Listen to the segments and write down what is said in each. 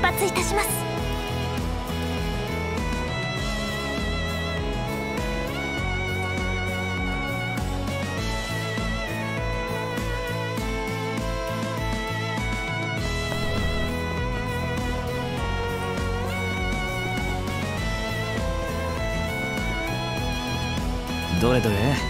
出発いたします。どれどれ？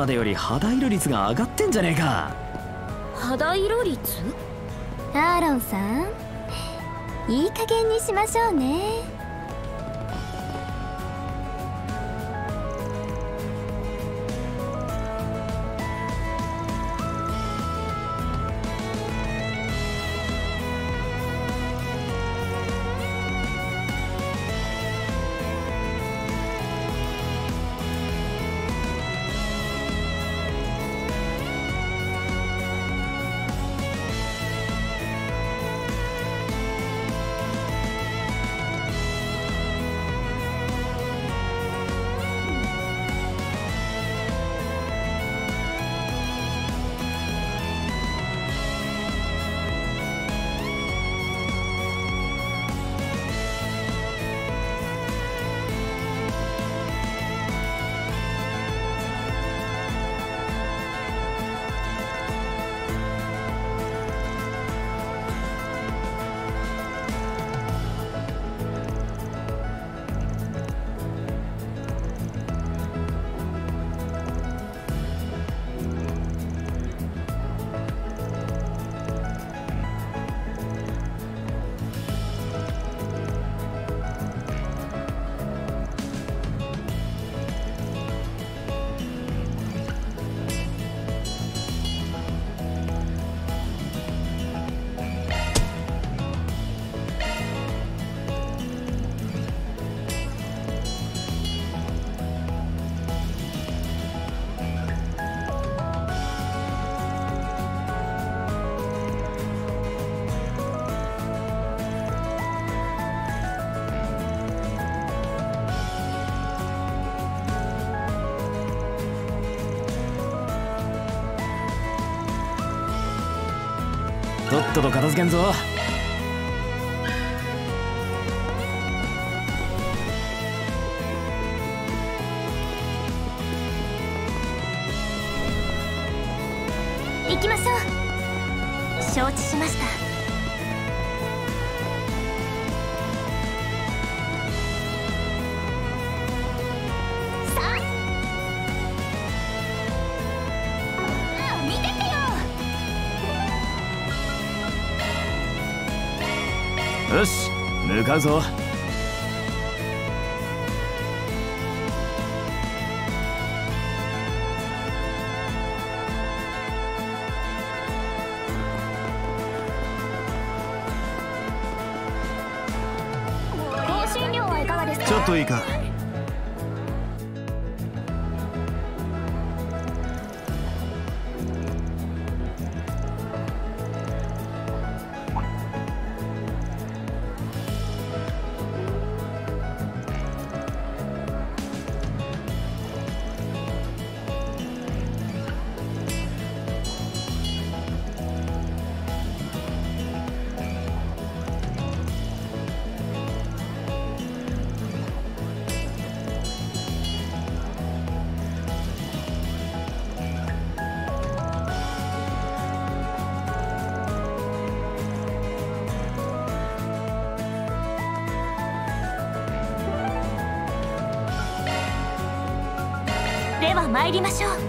までより肌色率が上がってんじゃねえか。肌色率？アーロンさんいい加減にしましょうね。とと片付けんぞ。うぞちょっといいか？参りましょう。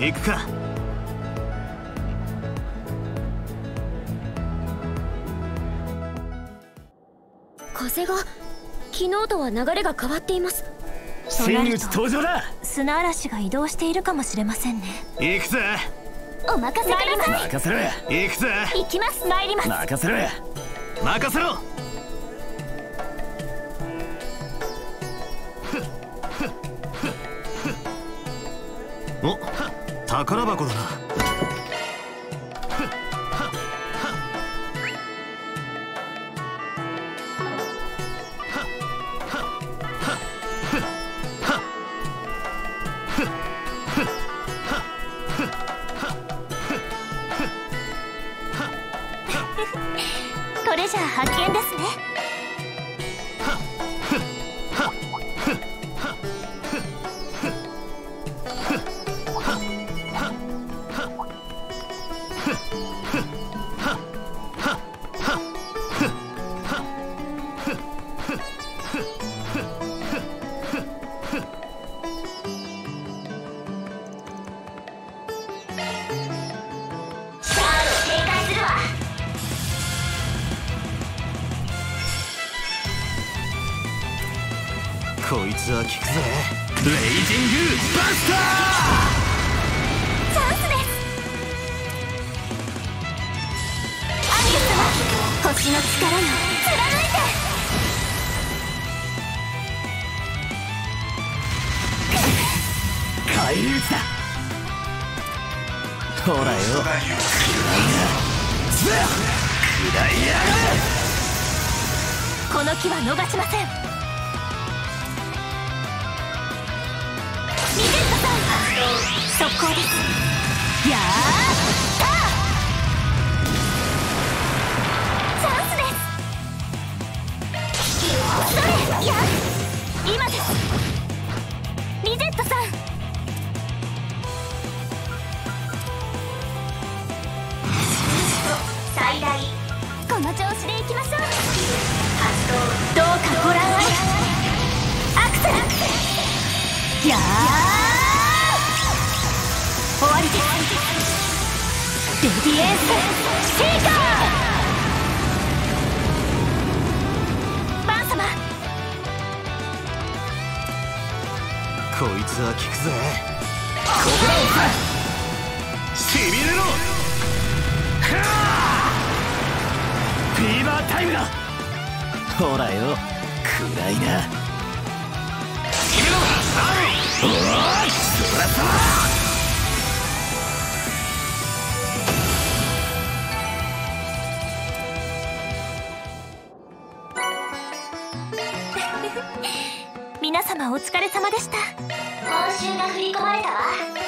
行くか。風が昨日とは流れが変わっています。戦口登場だ。砂嵐が移動しているかもしれませんね。行くぜ。お任せください。任せろ行くぜ。行きます。参ります。任せろ任せろ宝箱だな。シーカーバン様。こいつは効くぜ。ここだしびれろフィーバータイムだ。ほらよ暗いな。決めろおーいそらさ様お疲れ様でした。報酬が振り込まれたわ。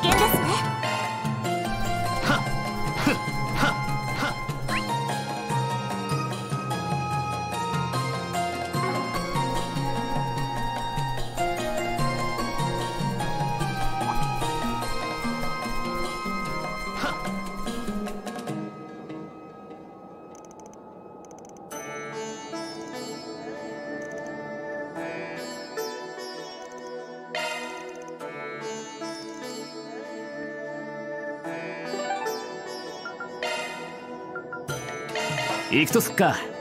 トレジとすっか。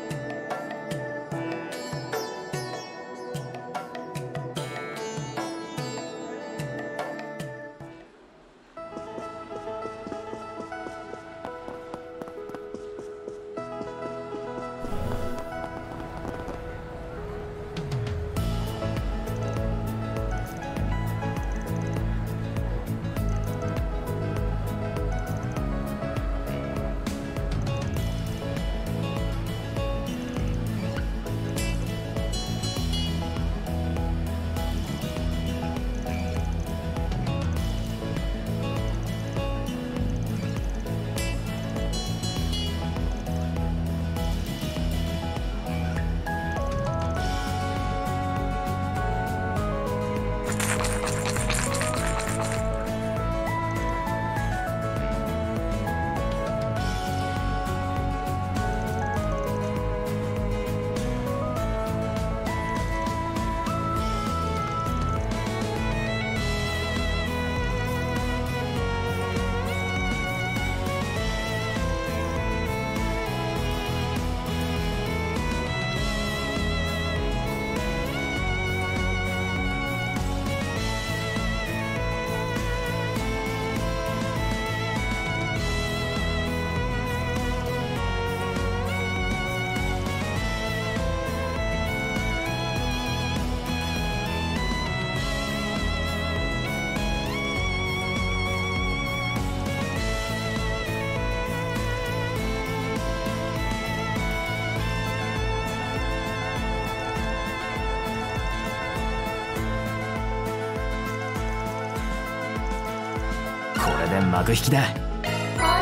幕引きだ報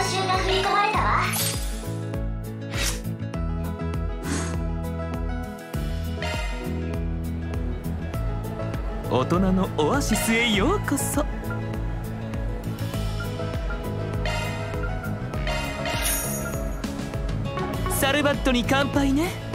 酬が振り込まれたわ。大人のオアシスへようこそ。サルバットに乾杯ね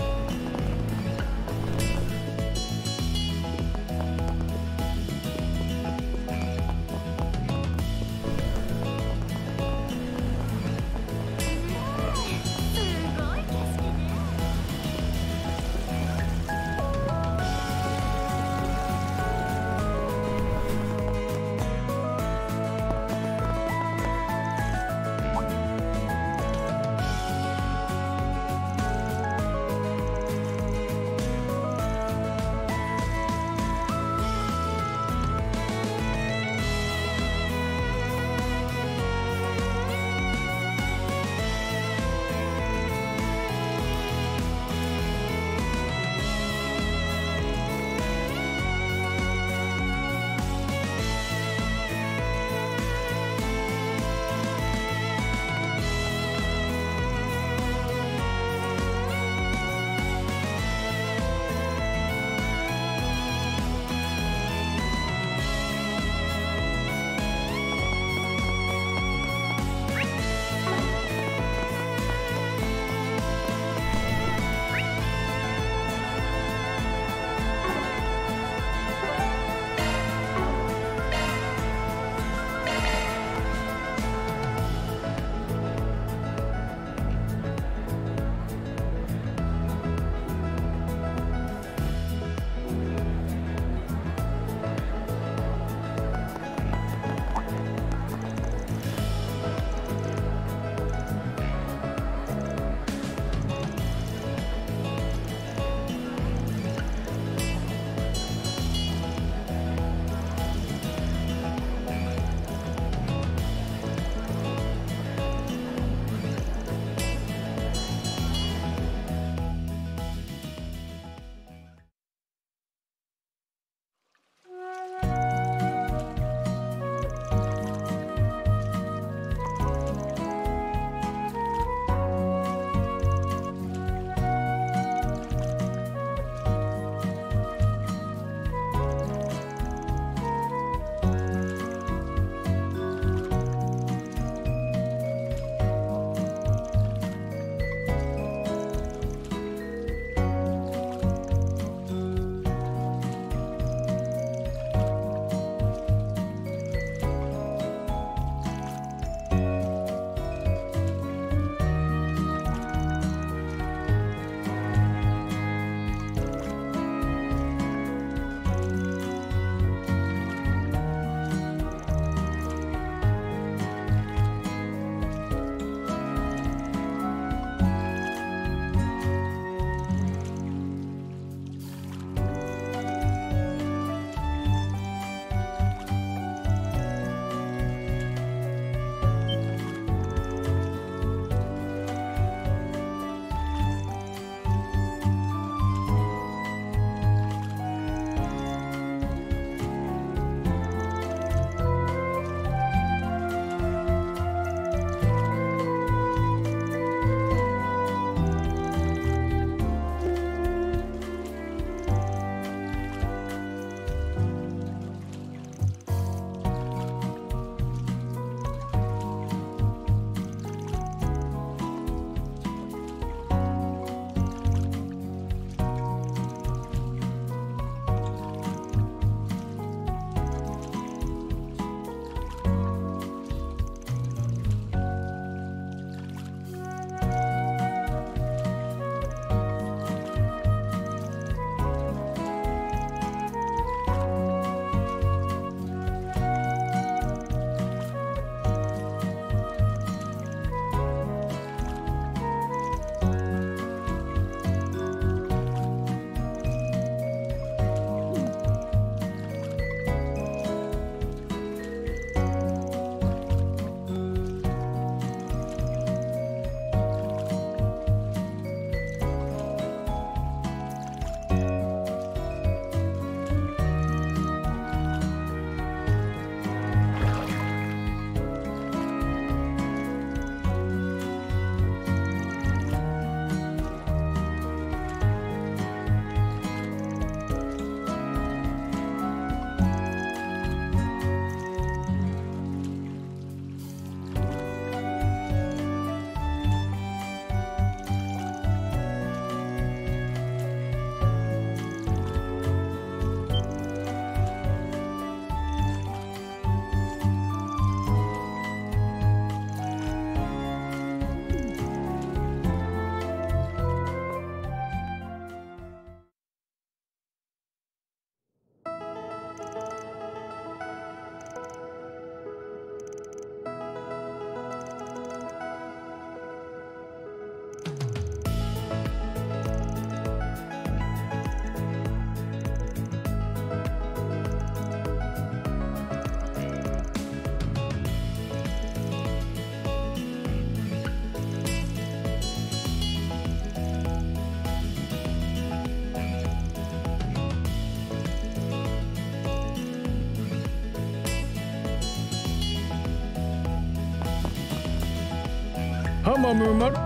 ハマムマル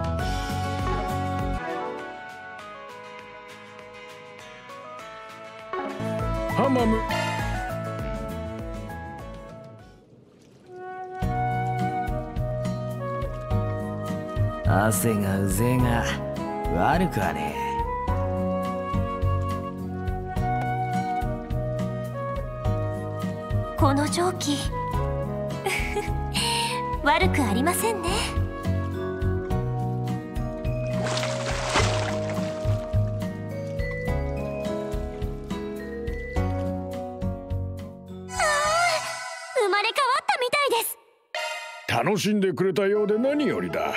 ハマム。汗がうぜえが悪くはねえ。この蒸気。悪くありませんね。しんでくれたようで何よりだ。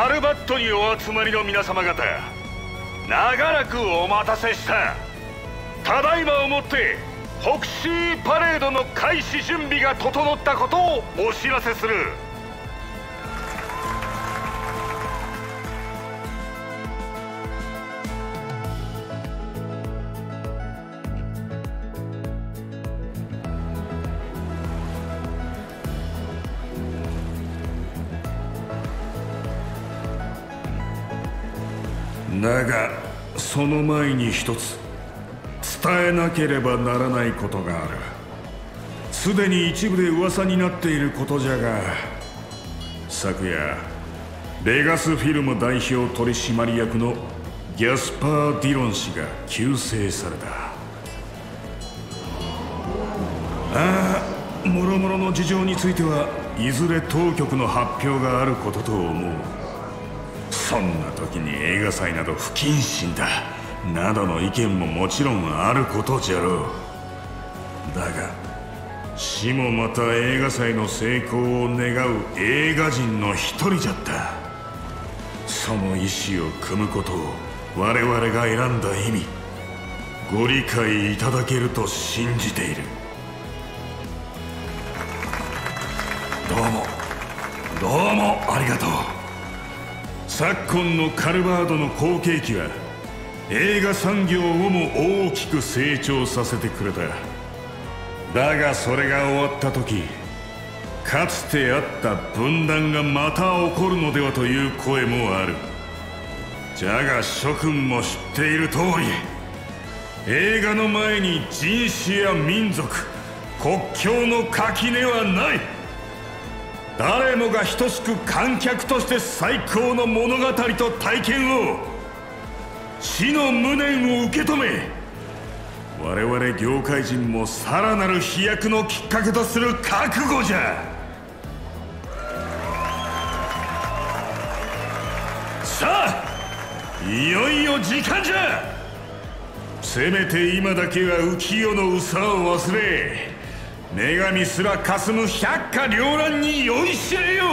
アルバットにお集まりの皆様方長らくお待たせした。ただいまをもって北シーパレードの開始準備が整ったことをお知らせする。その前に一つ伝えなければならないことがある。すでに一部で噂になっていることじゃが昨夜ベガスフィルム代表取締役のギャスパー・ディロン氏が急逝された。ああもろもろの事情についてはいずれ当局の発表があることと思う。そんな時に映画祭など不謹慎だ。などの意見ももちろんあることじゃろう。だが死もまた映画祭の成功を願う映画人の一人じゃった。その意志を組むことを我々が選んだ意味。ご理解いただけると信じている。どうも。どうもありがとう。昨今のカルバードの好景気は映画産業をも大きく成長させてくれた。だがそれが終わった時かつてあった分断がまた起こるのではという声もある。じゃが諸君も知っている通り映画の前に人種や民族国境の垣根はない。誰もが等しく観客として最高の物語と体験を死の無念を受け止め我々業界人もさらなる飛躍のきっかけとする覚悟じゃ。さあいよいよ時間じゃ。せめて今だけは浮世の憂さを忘れ女神すら霞む百花繚乱に酔いしれよ。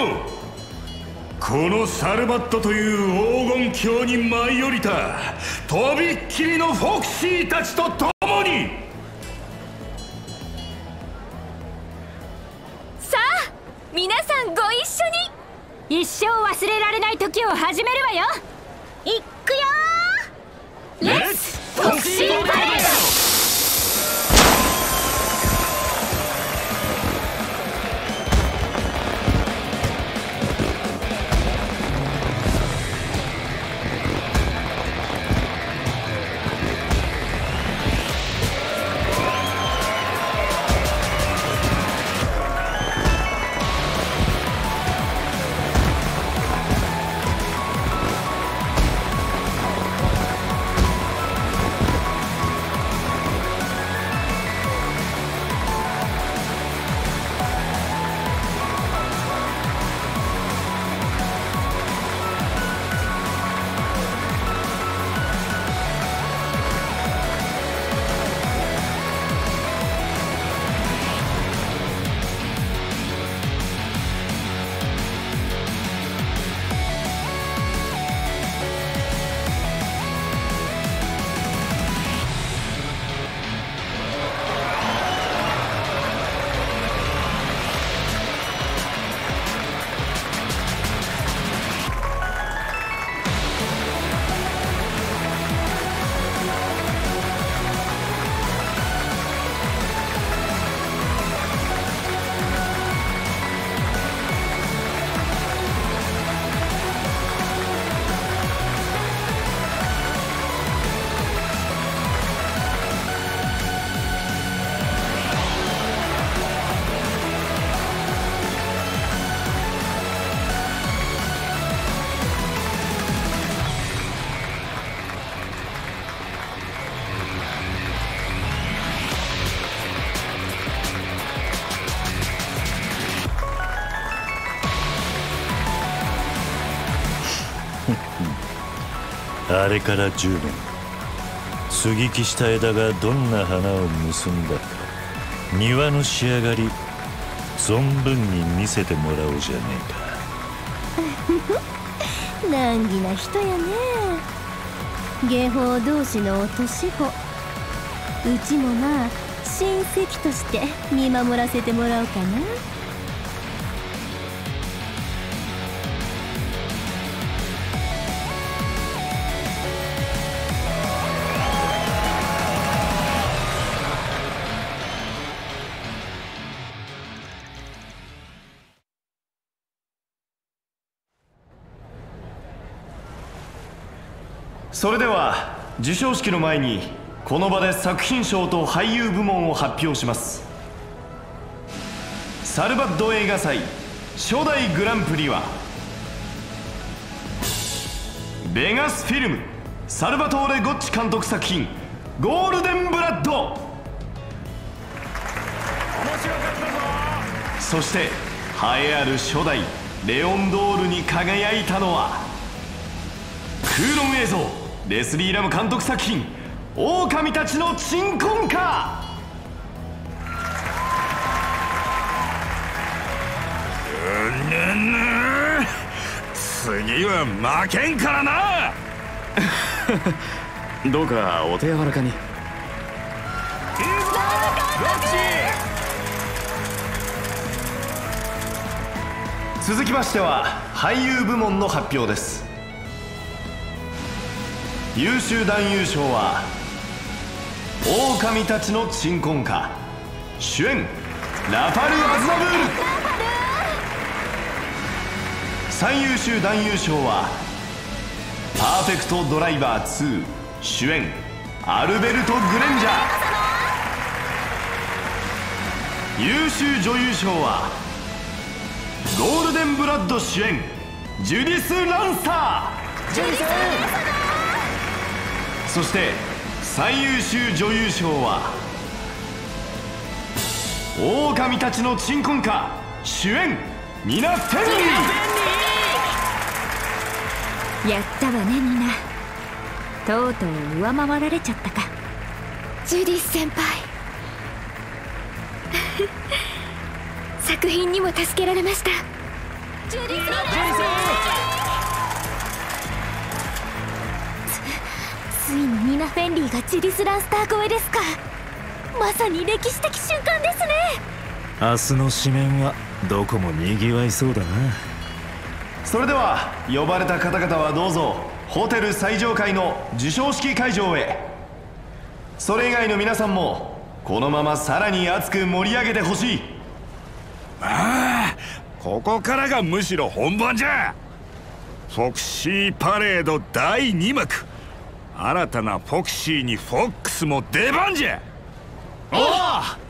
このサルバットという黄金鏡に舞い降りた。とびっきりのフォクシーたちと共に。さあ皆さんご一緒に。一生忘れられない時を始めるわよ。いっくよレッツフォクシーパレーあれから10年？接ぎ木した枝がどんな花を結んだか。庭の仕上がり存分に見せてもらおうじゃねえか。難儀な人やね。下法同士の落とし子うちもまあ親戚として見守らせてもらおうかな。それでは授賞式の前にこの場で作品賞と俳優部門を発表します。サルバッド映画祭初代グランプリはベガスフィルムサルバトーレ・ゴッチ監督作品「ゴールデンブラッド」面白かったぞそして栄えある初代レオンドールに輝いたのは空論映像。レスリー・ラム監督作品「狼たちの鎮魂歌」うぬぬ次は負けんからな。どうかお手柔らかに。続きましては俳優部門の発表です優秀男優賞は「狼たちの鎮魂歌」主演ラファル・アズナブール。最優秀男優賞は「パーフェクト・ドライバー2」主演アルベルト・グレンジャー。優秀女優賞はゴールデンブラッド主演ジュディス・ランサー。ジュディスそして最優秀女優賞は狼たちの鎮魂歌主演ニナ・フェンリやったわねニナとうとう上回られちゃったか。ジュディス先輩。作品にも助けられました。ジュディスついにニナ・フェンリーがジディスランスター超えですか。まさに歴史的瞬間ですね。明日の紙面はどこもにぎわいそうだな。それでは呼ばれた方々はどうぞホテル最上階の授賞式会場へ。それ以外の皆さんもこのままさらに熱く盛り上げてほしい。ああここからがむしろ本番じゃ。フォクシーパレード第2幕新たなフォクシーにフォックスも出番じゃ。おお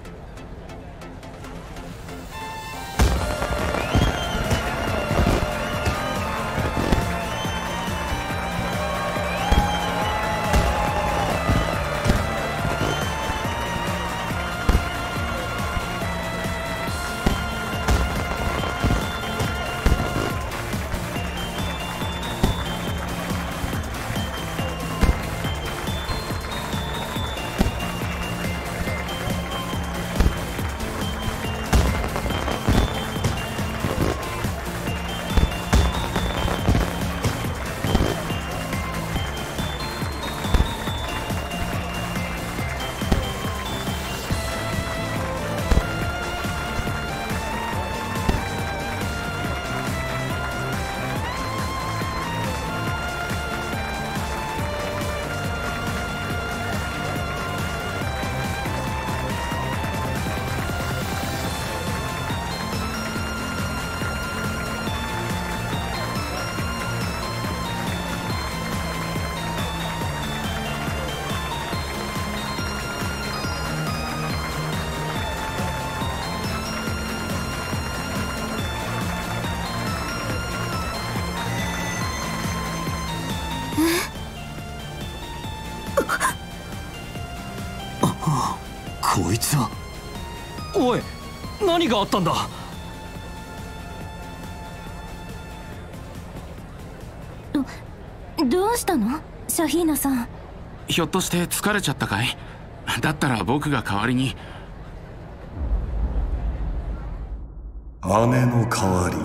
何があったんだ？どうしたの？シャヒーナさん。ひょっとして疲れちゃったかい？だったら僕が代わりに。姉の代わり。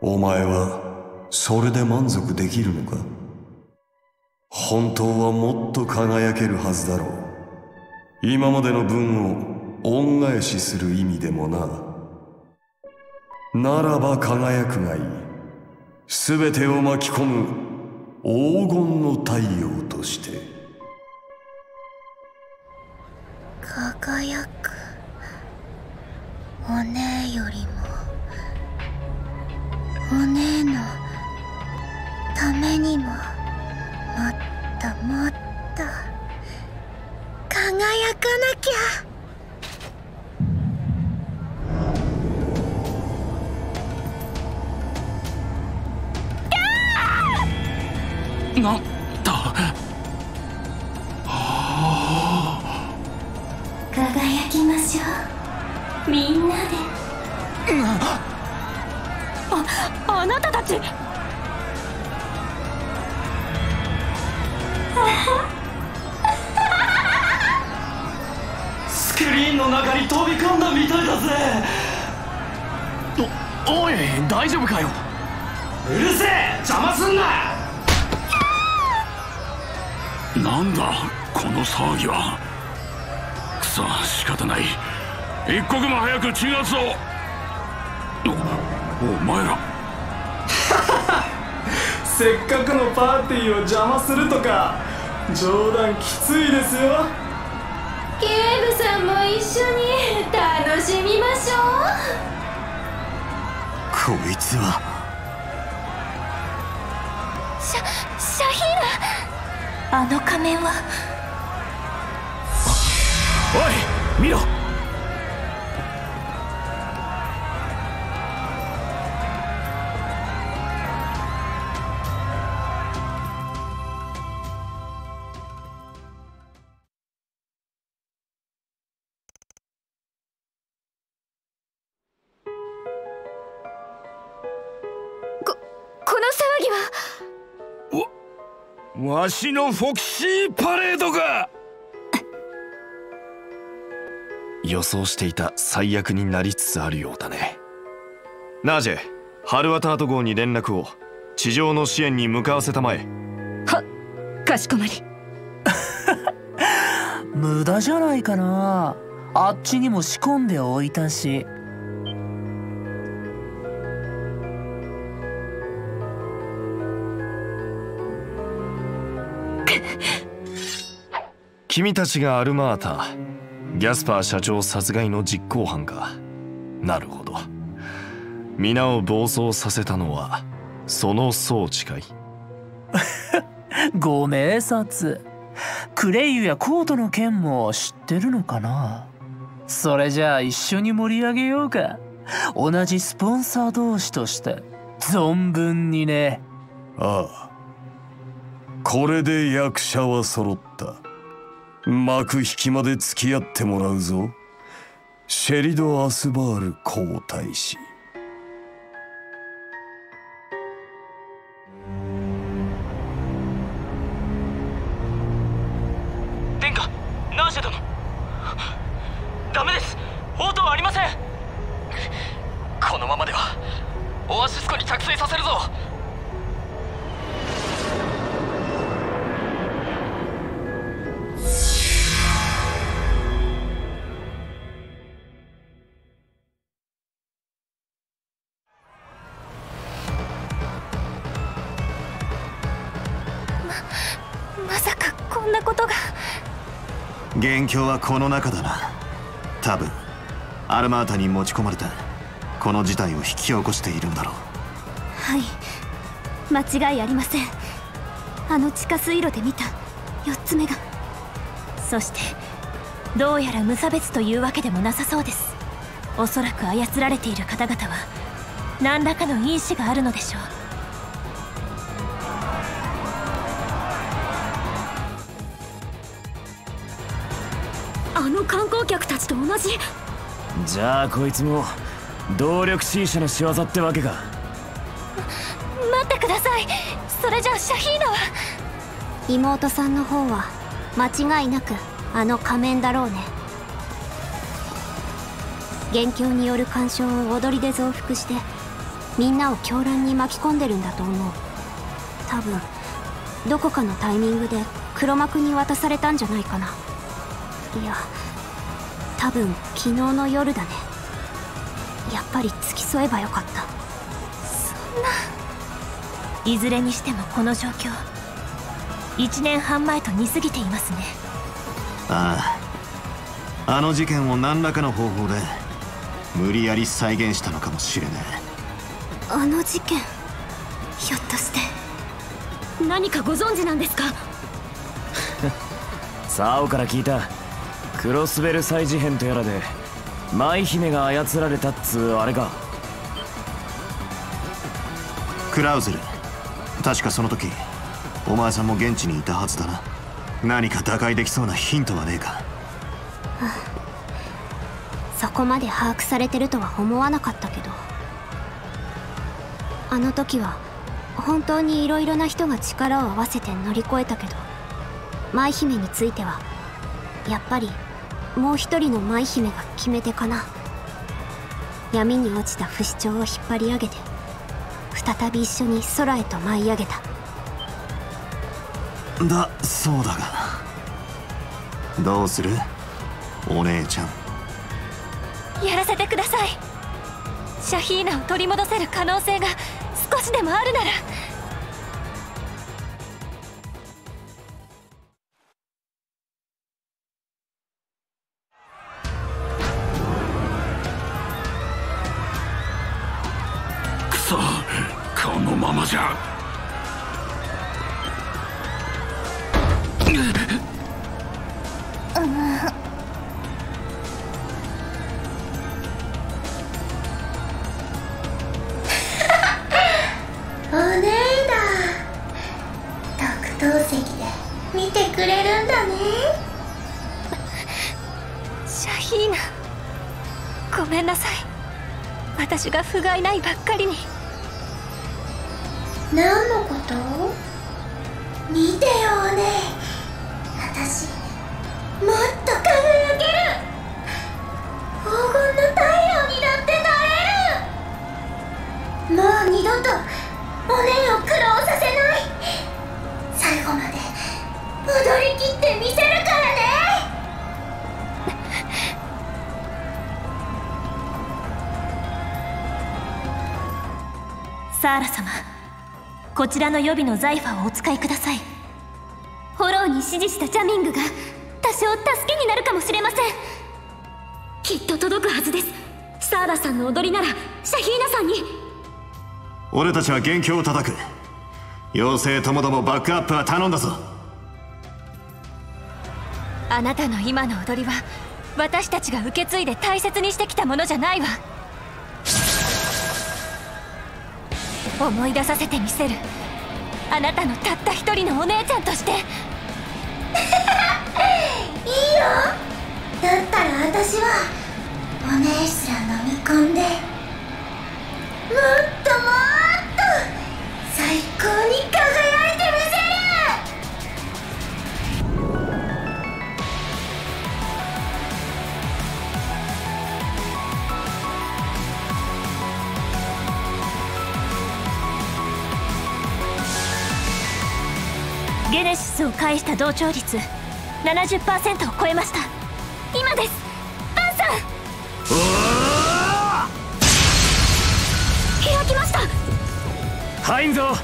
お前はそれで満足できるのか？本当はもっと輝けるはずだろう。今までの分を恩返しする意味でもな。ならば輝くがいい。全てを巻き込む黄金の太陽として。輝く。お姉よりも。お姉のためにも。もっともっと。輝かなきゃ。なんだ。輝きましょう。みんなで。ああなたたち。スクリーンの中に飛び込んだみたいだぜ。おおい大丈夫かよ。うるせえ。邪魔すんななんだこの騒ぎは。くそ仕方ない。一刻も早く鎮圧を。おお前ら。せっかくのパーティーを邪魔するとか冗談きついですよ。警部さんも一緒に楽しみましょう。こいつは。シャシャヒーナあの仮面は。おい見ろ。わしのフォキシーパレードが。予想していた最悪になりつつあるようだね。ナージェハルワタート号に連絡を地上の支援に向かわせたまえ。はかしこまり。無駄じゃないかな。あっちにも仕込んでおいたし君たちがアルマータギャスパー社長殺害の実行犯か。なるほど。皆を暴走させたのはその装置かい？ご明察。クレイユやコートの件も知ってるのかな？それじゃあ一緒に盛り上げようか。同じスポンサー同士として存分にね。ああ。これで役者は揃った幕引きまで付き合ってもらうぞ。シェリド・アスバール皇太子この中だな。多分アルマータに持ち込まれたこの事態を引き起こしているんだろう。はい。間違いありません。あの地下水路で見た4つ目が。そしてどうやら無差別というわけでもなさそうです。おそらく操られている方々は何らかの因子があるのでしょう。あの観光客たちと同じ。じゃあこいつも動力 C 社の仕業ってわけか。待ってください。それじゃあシャヒーナは？妹さんの方は間違いなくあの仮面だろうね。元凶による干渉を踊りで増幅してみんなを狂乱に巻き込んでるんだと思う。多分どこかのタイミングで黒幕に渡されたんじゃないかないや多分昨日の夜だね。やっぱり付き添えばよかった。そんな。いずれにしてもこの状況1年半前と似すぎていますね。ああ。あの事件を何らかの方法で無理やり再現したのかもしれねえあの事件ひょっとして何かご存知なんですか？サオから聞いたクロスベル祭事変とやらで舞姫が操られたっつうあれかクラウゼル確かその時お前さんも現地にいたはずだな。何か打開できそうなヒントはねえか。そこまで把握されてるとは思わなかったけど。あの時は本当に色々な人が力を合わせて乗り越えたけど舞姫についてはやっぱりもう一人の舞姫が決め手かな。闇に落ちた不死鳥を引っ張り上げて再び一緒に空へと舞い上げた。だそうだが。どうする？お姉ちゃん。やらせてください。シャヒーナを取り戻せる可能性が少しでもあるならないばっサーラ様。こちらの予備のザイファをお使いください。フォローに指示したジャミングが多少助けになるかもしれません。きっと届くはずです。サーラさんの踊りならシャヒーナさんに。俺たちは元凶を叩く。妖精ともどもバックアップは頼んだぞ。あなたの今の踊りは私たちが受け継いで大切にしてきたものじゃないわ思い出させてみせる。あなたのたった一人のお姉ちゃんとして。いいよ。だったら私はお姉すら飲み込んで。もっともっと最高に輝くスを介した同調率70%を超えました。今です。バンさん！開きました。入んぞ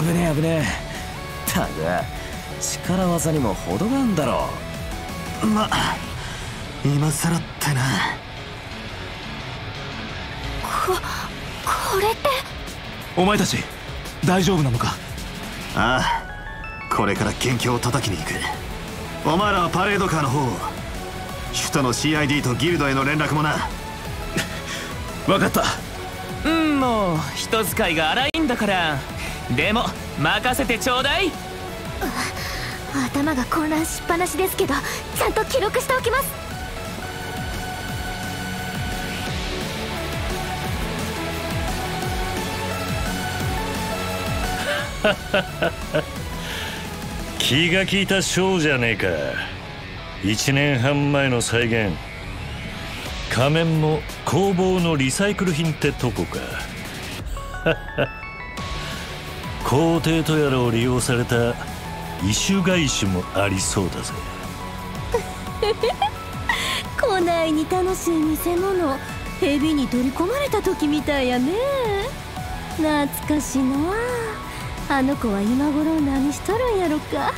危ねえ危ねえ。たく力技にも程があんだろま今更ってなこれって。お前たち大丈夫なのか？ああこれから元凶を叩きに行く。お前らはパレードカーの方を。首都の CID とギルドへの連絡もな。分かった。うんもう人使いが荒いんだから。でも任せてちょうだい。頭が混乱しっぱなしですけどちゃんと記録しておきます 気が利いたショーじゃねえか。1年半前の再現。仮面も工房のリサイクル品ってとこか。皇帝とやらを利用された異種返しもありそうだぜ。こないに楽しい見せ物蛇に取り込まれた時みたいやね。懐かしいな。あの子は今頃何しとるんやろか？